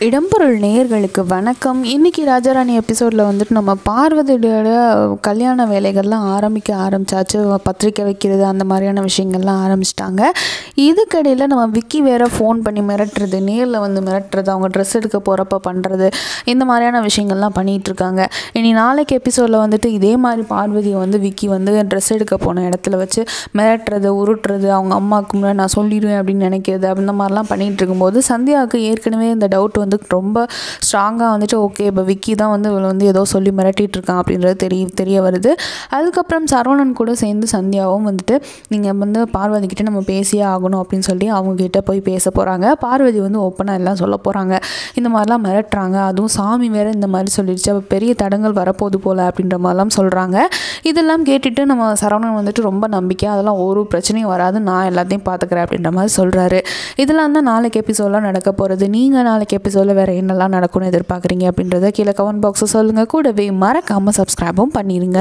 இடம்பொருள் நேயர்களுக்கு வணக்கம். இன்னைக்கு ராஜாராணி எபிசோடில் வந்துட்டு நம்ம பார்வதியோட கல்யாண வேலைகள்லாம் ஆரம்பிக்க ஆரம்பிச்சாச்சு. பத்திரிக்கை வைக்கிறது அந்த மாதிரியான விஷயங்கள்லாம் ஆரம்பிச்சிட்டாங்க. இதுக்கடையில் நம்ம விக்கி வேற ஃபோன் பண்ணி மிரட்டுறது நேரில் வந்து மிரட்டுறது அவங்க ட்ரெஸ் எடுக்க போகிறப்ப பண்ணுறது இந்த மாதிரியான விஷயங்கள்லாம் பண்ணிகிட்டு இருக்காங்க இனி நாளைக்கு எபிசோடில் வந்துட்டு இதே மாதிரி பார்வதியை வந்து விக்கி வந்து ட்ரெஸ் எடுக்க போன இடத்துல வச்சு மிரட்டுறது உருட்டுறது அவங்க அம்மாவுக்கு முன்னாடி நான் சொல்லிடுவேன் அப்படின்னு நினைக்கிறது அந்த மாதிரிலாம் பண்ணிகிட்டு இருக்கும்போது சந்தியாவுக்கு ஏற்கனவே இந்த டவுட் வந்து ரொம்ப ஸ்ட்ராங்காக வந்துட்டு ஓகே இப்போ விக்கி தான் வந்து இவளை வந்து ஏதோ சொல்லி மிரட்டிகிட்டு இருக்கான் அப்படின்றது தெரிய தெரிய வருது. அதுக்கப்புறம் சரவணன் கூட சேர்ந்து சந்தியாவும் வந்துட்டு நீங்கள் வந்து பார்வதிக்கிட்ட நம்ம பேசியே ஆகணும். அப்படின்னு சொல்லி அவங்கக்கிட்ட போய் பேச போகிறாங்க பார்வதி வந்து ஓப்பனாக எல்லாம் சொல்ல போகிறாங்க இந்த மாதிரிலாம் மிரட்டுறாங்க. அதுவும் சாமி வேறு இந்த மாதிரி சொல்லிடுச்சு. அப்போ பெரிய தடங்கள் வரப்போகுது போல் அப்படின்ற மாதிரிலாம் சொல்கிறாங்க இதெல்லாம் கேட்டுட்டு நம்ம சரவணன் வந்துட்டு ரொம்ப நம்பிக்கை அதெல்லாம் ஒரு பிரச்சனையும் வராது. நான் எல்லாத்தையும் பார்த்துக்கிறேன் அப்படின்ற மாதிரி சொல்கிறாரு இதெல்லாம் தான் நாளைக்கு எபிசோடெலாம் நடக்க போகிறது நீங்கள் நாளைக்கு எபிசோடில் வேறு என்னெல்லாம் நடக்கும்னு எதிர்பார்க்குறீங்க அப்படின்றத கீழே கமெண்ட் பாக்ஸை சொல்லுங்கள் கூடவே மறக்காமல் சப்ஸ்கிரைபும் பண்ணிடுங்க